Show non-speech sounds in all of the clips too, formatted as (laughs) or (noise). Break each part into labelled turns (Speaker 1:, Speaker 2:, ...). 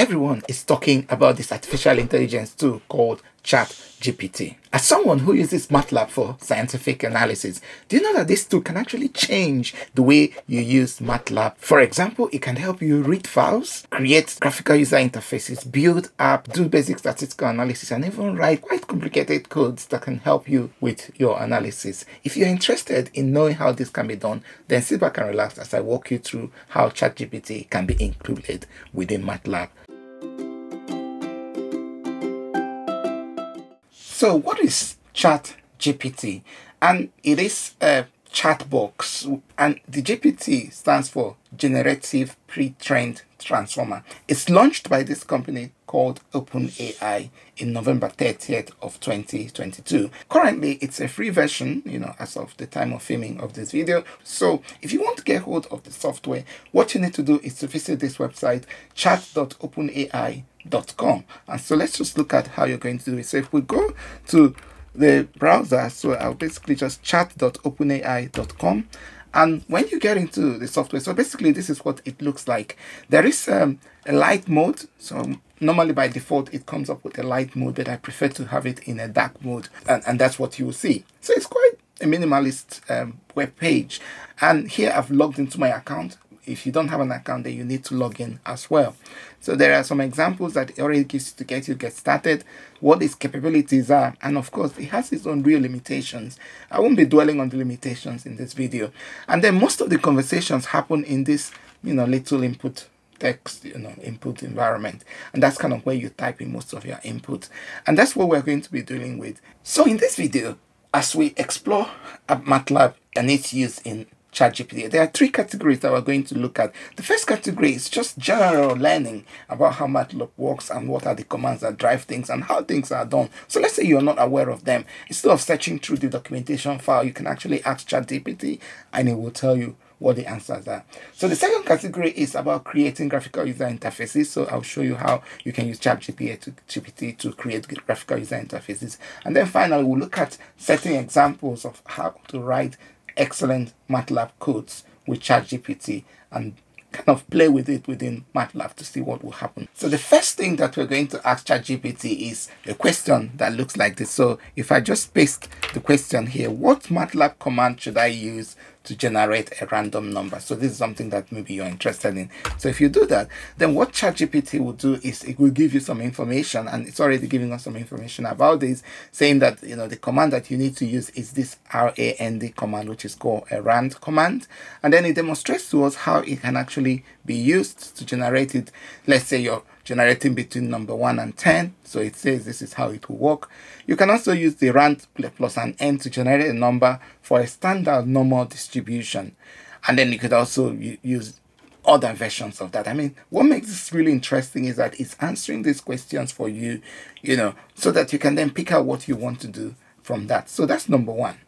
Speaker 1: everyone is talking about this artificial intelligence tool called ChatGPT. As someone who uses MATLAB for scientific analysis, do you know that this tool can actually change the way you use MATLAB? For example, it can help you read files, create graphical user interfaces, build apps, do basic statistical analysis, and even write quite complicated codes that can help you with your analysis. If you're interested in knowing how this can be done, then sit back and relax as I walk you through how ChatGPT can be included within MATLAB. So, what is Chat GPT? And it is a chat box, and the GPT stands for Generative Pre-trained Transformer. It's launched by this company called OpenAI in November 30th of 2022. Currently, it's a free version, you know, as of the time of filming of this video. So, if you want to get hold of the software, what you need to do is to visit this website, chat.openai.com com. And so let's just look at how you're going to do it. So if we go to the browser, so I'll basically just chat.openai.com. And when you get into the software, so basically this is what it looks like. There is um, a light mode. So normally by default, it comes up with a light mode, but I prefer to have it in a dark mode. And, and that's what you will see. So it's quite a minimalist um, web page. And here I've logged into my account if you don't have an account, then you need to log in as well. So there are some examples that already gives you to get you get started, what its capabilities are, and of course it has its own real limitations. I won't be dwelling on the limitations in this video. And then most of the conversations happen in this, you know, little input text you know input environment and that's kind of where you type in most of your input and that's what we're going to be dealing with so in this video as we explore MATLAB and its use in ChatGPT. There are three categories that we're going to look at. The first category is just general learning about how MATLAB works and what are the commands that drive things and how things are done. So let's say you're not aware of them. Instead of searching through the documentation file, you can actually ask ChatGPT and it will tell you what the answers are. So the second category is about creating graphical user interfaces. So I'll show you how you can use ChatGPT to, GPT to create graphical user interfaces. And then finally, we'll look at certain examples of how to write excellent MATLAB codes with ChatGPT and kind of play with it within MATLAB to see what will happen. So the first thing that we're going to ask ChatGPT is a question that looks like this. So if I just paste the question here, what MATLAB command should I use to generate a random number. So this is something that maybe you're interested in. So if you do that, then what ChatGPT will do is it will give you some information, and it's already giving us some information about this, saying that you know the command that you need to use is this RAND command, which is called a RAND command, and then it demonstrates to us how it can actually be used to generate it. Let's say you're generating between number 1 and 10. So it says this is how it will work. You can also use the rand plus an n to generate a number for a standard normal distribution. And then you could also use other versions of that. I mean, what makes this really interesting is that it's answering these questions for you, you know, so that you can then pick out what you want to do from that. So that's number one.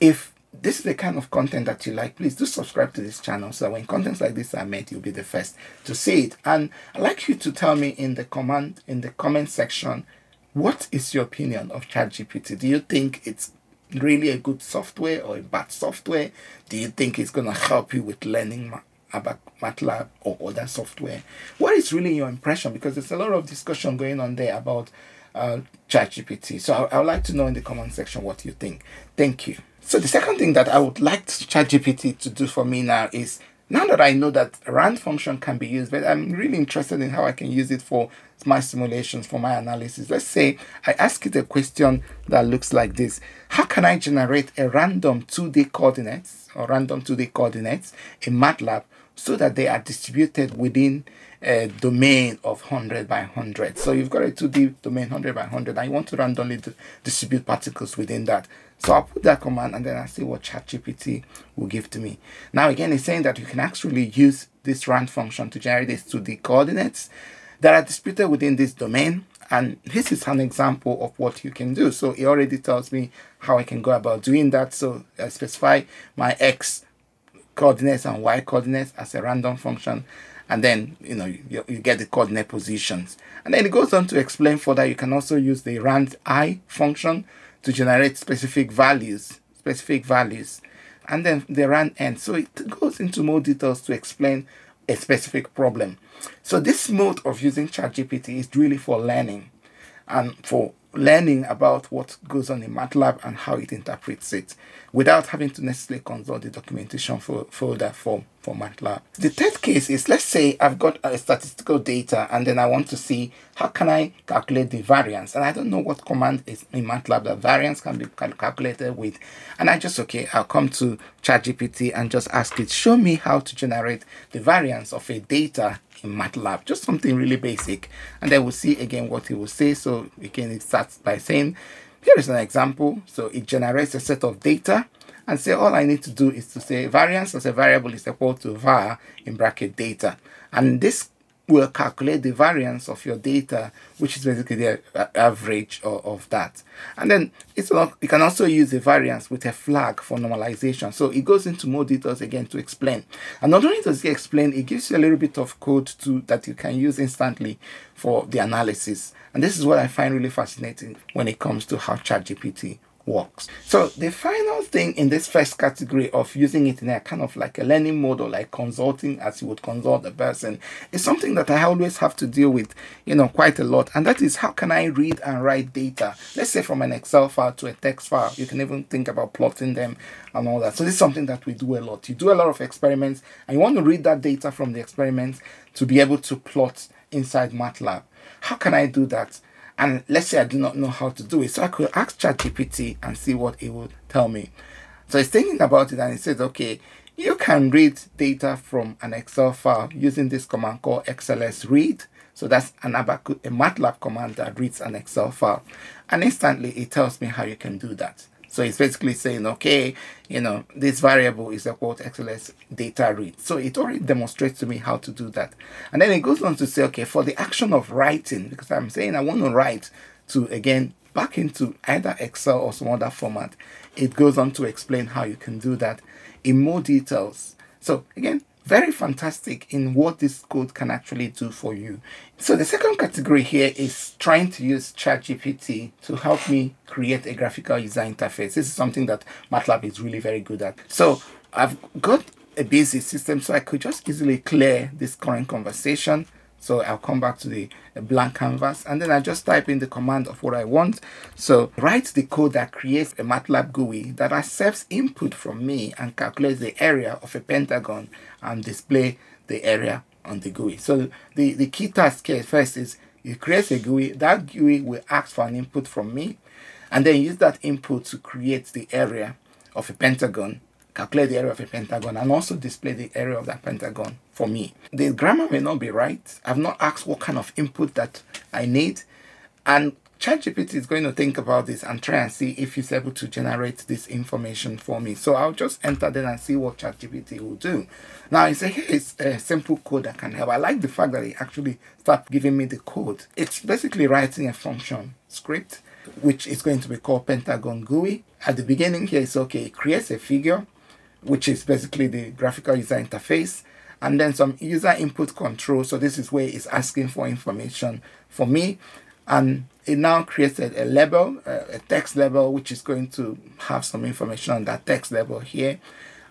Speaker 1: If this is the kind of content that you like, please do subscribe to this channel so that when contents like this are made, you'll be the first to see it. And I'd like you to tell me in the comment in the comment section, what is your opinion of ChatGPT? Do you think it's really a good software or a bad software? Do you think it's going to help you with learning about MATLAB or other software? What is really your impression? Because there's a lot of discussion going on there about uh, ChatGPT. So I, I would like to know in the comment section what you think. Thank you. So the second thing that I would like ChatGPT to do for me now is now that I know that rand function can be used, but I'm really interested in how I can use it for my simulations, for my analysis. Let's say I ask it a question that looks like this. How can I generate a random 2D coordinates or random 2D coordinates in MATLAB so that they are distributed within a domain of 100 by 100. So you've got a 2D domain 100 by 100 I want to randomly distribute particles within that. So I'll put that command and then I'll see what ChatGPT will give to me. Now again, it's saying that you can actually use this rand function to generate these 2D coordinates that are distributed within this domain. And this is an example of what you can do. So it already tells me how I can go about doing that. So I specify my X coordinates and Y coordinates as a random function. And then you know you, you get the coordinate positions. And then it goes on to explain further you can also use the rand i function to generate specific values specific values. And then the rand n. So it goes into more details to explain a specific problem. So this mode of using ChatGPT is really for learning and for learning about what goes on in MATLAB and how it interprets it without having to necessarily consult the documentation for, folder for, for MATLAB. The third case is let's say I've got a statistical data and then I want to see how can I calculate the variance and I don't know what command is in MATLAB that variance can be calculated with and I just okay I'll come to ChatGPT and just ask it show me how to generate the variance of a data in MATLAB, just something really basic. And then we'll see again what it will say. So again, it starts by saying, here is an example. So it generates a set of data and say all I need to do is to say variance as a variable is equal to var in bracket data. And this will calculate the variance of your data, which is basically the average of, of that. And then it's not, you can also use the variance with a flag for normalization. So it goes into more details again to explain. And not only does it explain, it gives you a little bit of code too that you can use instantly for the analysis. And this is what I find really fascinating when it comes to how ChatGPT works. So the final thing in this first category of using it in a kind of like a learning mode or like consulting as you would consult a person is something that I always have to deal with, you know, quite a lot. And that is how can I read and write data? Let's say from an Excel file to a text file. You can even think about plotting them and all that. So this is something that we do a lot. You do a lot of experiments and you want to read that data from the experiments to be able to plot inside MATLAB. How can I do that? And let's say I do not know how to do it. So I could ask ChatGPT and see what it would tell me. So it's thinking about it and it says, okay, you can read data from an Excel file using this command called XLS read. So that's an a MATLAB command that reads an Excel file. And instantly it tells me how you can do that. So it's basically saying, okay, you know, this variable is equal to XLS data read. So it already demonstrates to me how to do that. And then it goes on to say, okay, for the action of writing, because I'm saying I want to write to, again, back into either Excel or some other format, it goes on to explain how you can do that in more details. So again, very fantastic in what this code can actually do for you. So the second category here is trying to use ChatGPT to help me create a graphical user interface. This is something that MATLAB is really very good at. So I've got a basic system so I could just easily clear this current conversation so I'll come back to the blank canvas and then I just type in the command of what I want. So write the code that creates a MATLAB GUI that accepts input from me and calculates the area of a pentagon and display the area on the GUI. So the, the key task here first is you create a GUI. That GUI will ask for an input from me and then use that input to create the area of a pentagon calculate the area of a pentagon and also display the area of that pentagon for me. The grammar may not be right. I've not asked what kind of input that I need. And ChatGPT is going to think about this and try and see if it's able to generate this information for me. So I'll just enter then and see what ChatGPT will do. Now it's a, it's a simple code that can help. I like the fact that it actually start giving me the code. It's basically writing a function script, which is going to be called Pentagon GUI. At the beginning here, it's okay. It creates a figure which is basically the graphical user interface, and then some user input control. So this is where it's asking for information for me. And it now created a label, uh, a text label, which is going to have some information on that text label here.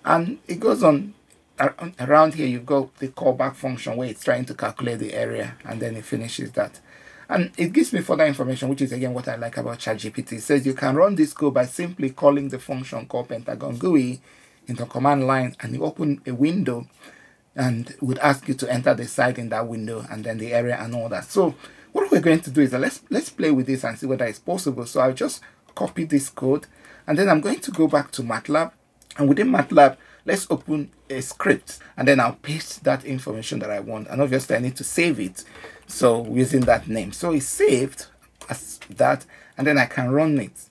Speaker 1: And it goes on around here, you've got the callback function where it's trying to calculate the area and then it finishes that. And it gives me further information, which is again what I like about ChatGPT. It says you can run this code by simply calling the function called Pentagon GUI in the command line and you open a window and would ask you to enter the site in that window and then the area and all that. So what we're going to do is let's let's play with this and see whether it's possible. So I'll just copy this code and then I'm going to go back to MATLAB and within MATLAB let's open a script and then I'll paste that information that I want and obviously I need to save it so using that name so it's saved as that and then I can run it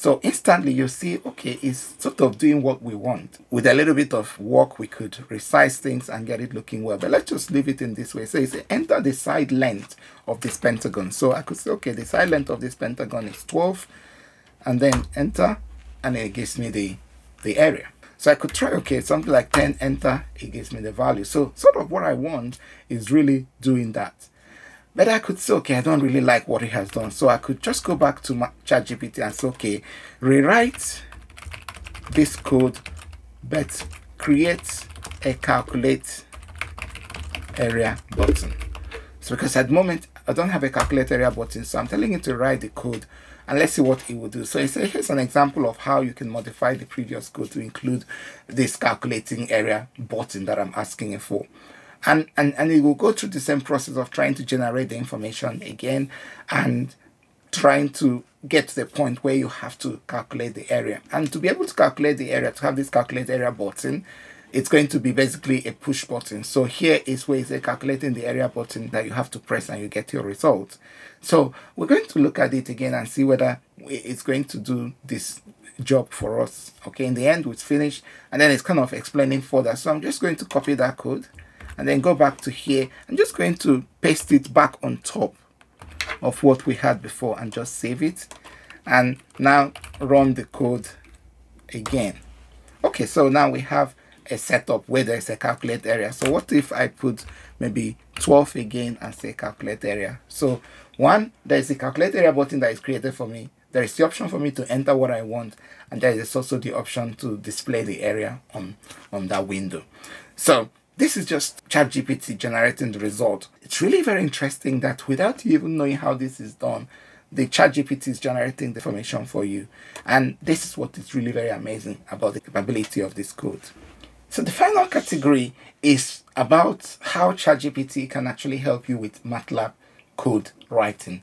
Speaker 1: so instantly you see, okay, it's sort of doing what we want. With a little bit of work, we could resize things and get it looking well. But let's just leave it in this way. So it's enter the side length of this pentagon. So I could say, okay, the side length of this pentagon is 12 and then enter and it gives me the, the area. So I could try, okay, something like 10, enter, it gives me the value. So sort of what I want is really doing that. But I could say, okay, I don't really like what he has done. So I could just go back to my ChatGPT and say, okay, rewrite this code, but create a calculate area button. So because at the moment I don't have a calculate area button, so I'm telling it to write the code and let's see what it will do. So here's an example of how you can modify the previous code to include this calculating area button that I'm asking it for. And, and, and it will go through the same process of trying to generate the information again and trying to get to the point where you have to calculate the area. And to be able to calculate the area, to have this calculate area button, it's going to be basically a push button. So here is where it's a calculating the area button that you have to press and you get your result. So we're going to look at it again and see whether it's going to do this job for us. Okay, in the end, it's finished and then it's kind of explaining further. So I'm just going to copy that code and then go back to here. I'm just going to paste it back on top of what we had before and just save it and now run the code again. Okay, so now we have a setup where there's a calculate area. So what if I put maybe 12 again and say calculate area? So one, there's a calculate area button that is created for me. There is the option for me to enter what I want, and there is also the option to display the area on, on that window. So this is just ChatGPT generating the result. It's really very interesting that without you even knowing how this is done, the ChatGPT is generating the information for you. And this is what is really very amazing about the capability of this code. So the final category is about how ChatGPT can actually help you with MATLAB code writing.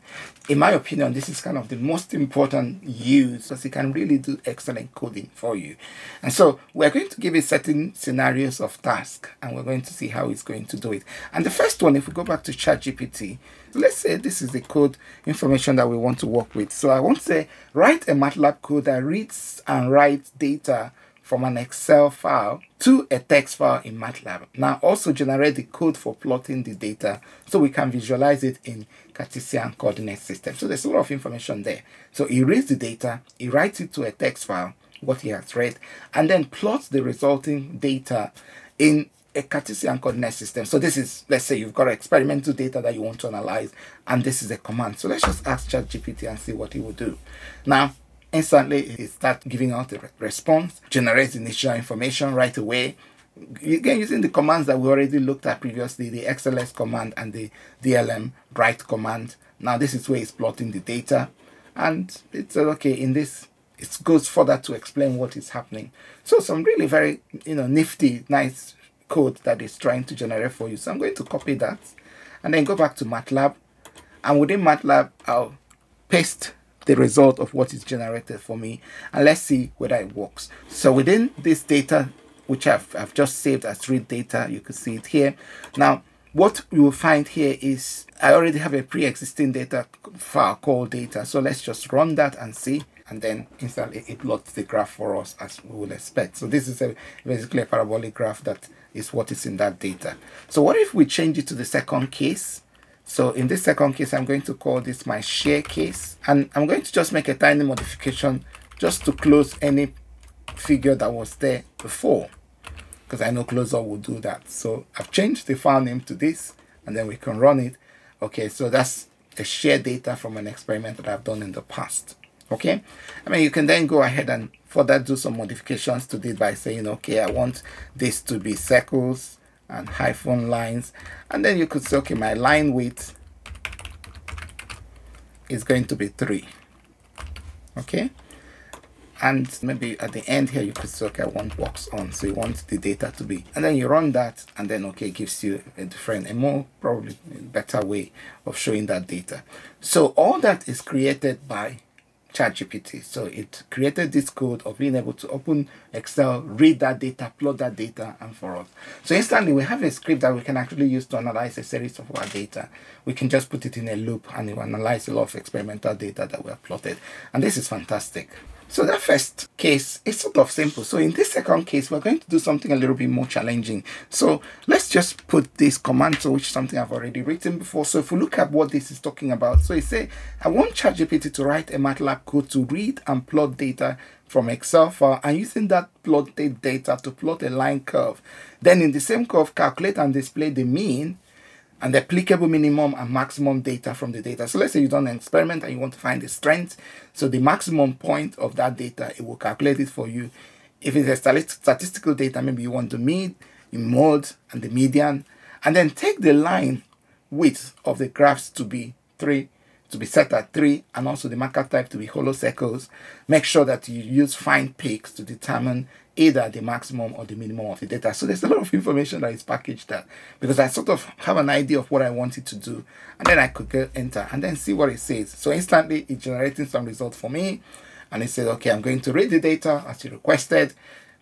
Speaker 1: In my opinion, this is kind of the most important use because it can really do excellent coding for you. And so we're going to give it certain scenarios of task and we're going to see how it's going to do it. And the first one, if we go back to ChatGPT, let's say this is the code information that we want to work with. So I want to say, write a MATLAB code that reads and writes data from an Excel file to a text file in MATLAB. Now also generate the code for plotting the data so we can visualize it in Cartesian coordinate system. So there's a lot of information there. So he reads the data, he writes it to a text file, what he has read, and then plots the resulting data in a Cartesian coordinate system. So this is, let's say you've got experimental data that you want to analyze, and this is a command. So let's just ask ChatGPT and see what he will do. Now, instantly it starts giving out a response, generates initial information right away. Again, using the commands that we already looked at previously, the XLS command and the DLM write command. Now this is where it's plotting the data. And it says, uh, okay, in this, it goes further to explain what is happening. So some really very, you know, nifty, nice code that is trying to generate for you. So I'm going to copy that and then go back to MATLAB. And within MATLAB, I'll paste the result of what is generated for me and let's see whether it works. So within this data, which I've, I've just saved as read data, you can see it here. Now, what you will find here is I already have a pre-existing data file called data. So let's just run that and see. And then instantly it plots the graph for us as we will expect. So this is a, basically a parabolic graph that is what is in that data. So what if we change it to the second case? So in this second case, I'm going to call this my shear case. And I'm going to just make a tiny modification just to close any figure that was there before. Because I know close all will do that. So I've changed the file name to this and then we can run it. Okay, so that's a shear data from an experiment that I've done in the past. Okay, I mean, you can then go ahead and further do some modifications to this by saying, okay, I want this to be circles and hyphen lines. And then you could say okay my line width is going to be 3 okay? And maybe at the end here you could say okay I want box on. So you want the data to be and then you run that and then okay gives you a different a more probably better way of showing that data. So all that is created by ChatGPT. So it created this code of being able to open Excel, read that data, plot that data, and for us. So instantly we have a script that we can actually use to analyze a series of our data. We can just put it in a loop and it will analyze a lot of experimental data that we have plotted. And this is fantastic. So that first case is sort of simple. So in this second case, we're going to do something a little bit more challenging. So let's just put this command to which something I've already written before. So if we look at what this is talking about, so it say, I want ChatGPT to write a MATLAB code to read and plot data from Excel file and using that plotted data to plot a line curve. Then in the same curve, calculate and display the mean and the applicable minimum and maximum data from the data. So let's say you've done an experiment and you want to find the strength. So the maximum point of that data, it will calculate it for you. If it's a statistical data, maybe you want the mean, the mode, and the median. and then take the line width of the graphs to be 3 to be set at 3 and also the marker type to be hollow circles. Make sure that you use findpeaks to determine either the maximum or the minimum of the data. So there's a lot of information that is packaged there because I sort of have an idea of what I wanted to do and then I could go enter and then see what it says. So instantly it's generating some results for me and it said, okay, I'm going to read the data as you requested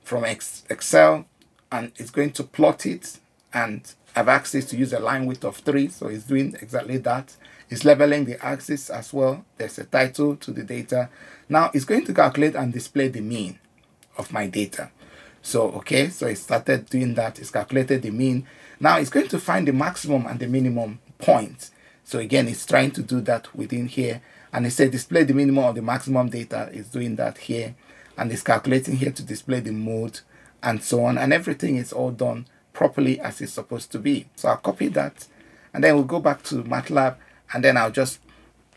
Speaker 1: from Excel and it's going to plot it and I've access to use a line width of 3 so it's doing exactly that it's leveling the axis as well. There's a title to the data. Now it's going to calculate and display the mean of my data. So okay so it started doing that. It's calculated the mean. Now it's going to find the maximum and the minimum point. So again it's trying to do that within here. And it said display the minimum of the maximum data It's doing that here. And it's calculating here to display the mode and so on. And everything is all done properly as it's supposed to be. So I'll copy that. And then we'll go back to MATLAB and then I'll just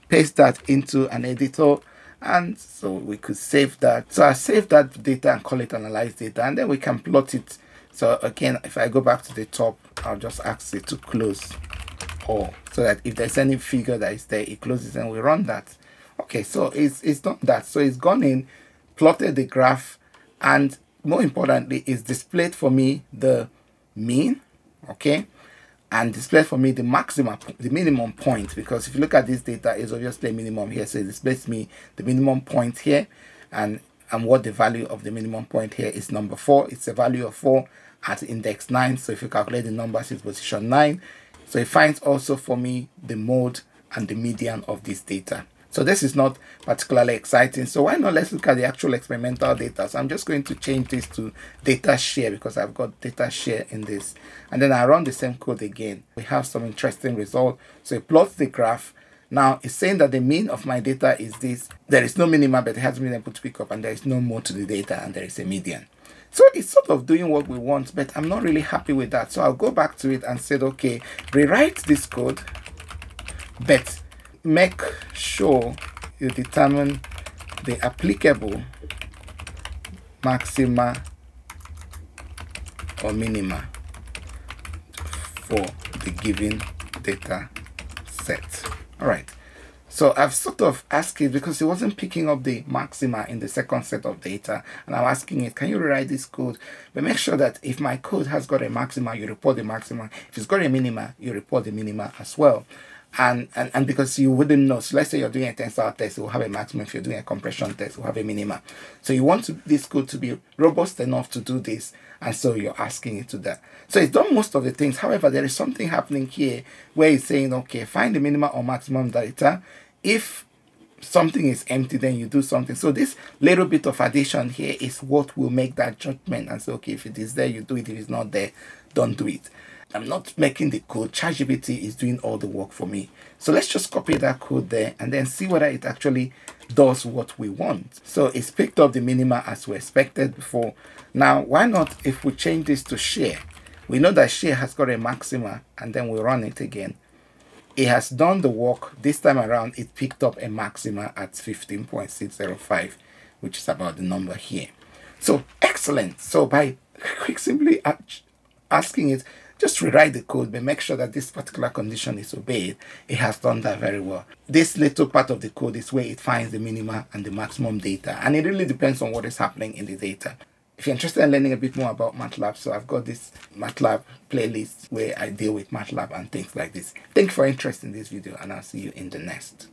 Speaker 1: paste that into an editor and so we could save that. So I save that data and call it analyze data and then we can plot it. So again, if I go back to the top, I'll just ask it to close all so that if there's any figure that is there, it closes and we run that. Okay, so it's, it's done that. So it's gone in, plotted the graph and more importantly, it's displayed for me the mean, okay, and display for me the maximum, the minimum point, because if you look at this data, is obviously a minimum here, so it displays me the minimum point here, and and what the value of the minimum point here is number four. It's a value of four at index nine. So if you calculate the numbers, it's position nine. So it finds also for me the mode and the median of this data. So this is not particularly exciting. So why not let's look at the actual experimental data. So I'm just going to change this to data shear because I've got data shear in this. And then I run the same code again. We have some interesting result. So it plots the graph. Now it's saying that the mean of my data is this. There is no minimum, but it has been able to pick up and there is no more to the data and there is a median. So it's sort of doing what we want, but I'm not really happy with that. So I'll go back to it and said, okay, rewrite this code, but make sure you determine the applicable maxima or minima for the given data set. All right. So I've sort of asked it because it wasn't picking up the maxima in the second set of data. And I'm asking it, can you rewrite this code? But make sure that if my code has got a maxima, you report the maxima. If it's got a minima, you report the minima as well and, and and because you wouldn't know so let's say you're doing a tensile test will have a maximum. If you're doing a compression test will have a minimum. So you want to, this code to be robust enough to do this and so you're asking it to that. So it's done most of the things. However there is something happening here where it's saying okay find the minimum or maximum data. If something is empty then you do something. So this little bit of addition here is what will make that judgment and say okay if it is there you do it. If it's not there don't do it I'm not making the code. ChatGPT is doing all the work for me. So let's just copy that code there and then see whether it actually does what we want. So it's picked up the minima as we expected before. Now, why not if we change this to shear? We know that shear has got a maxima and then we run it again. It has done the work. This time around, it picked up a maxima at 15.605, which is about the number here. So excellent. So by (laughs) quick simply asking it, just rewrite the code but make sure that this particular condition is obeyed. It has done that very well. This little part of the code is where it finds the minima and the maximum data and it really depends on what is happening in the data. If you're interested in learning a bit more about MATLAB, so I've got this MATLAB playlist where I deal with MATLAB and things like this. Thank you for interest in this video and I'll see you in the next.